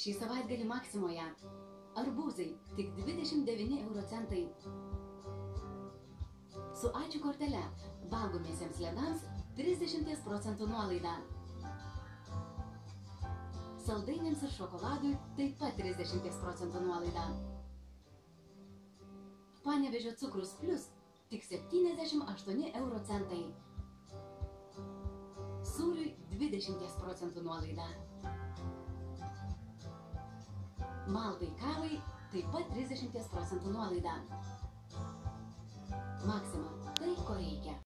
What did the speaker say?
Šį savaitgalį Maksimoje. Arbūzai tik 29 euro centai. Su ačiū kortele valgomiesiems ledams 30 procentų nuolaida. Saldainiams ir šokoladui taip pat 30 procentų nuolaida. Panevežio cukrus plus tik 78 euro centai. Sūriui 20 procentų nuolaida. Maltai kavai taip pat 30 procentų nuolaida. Reikia.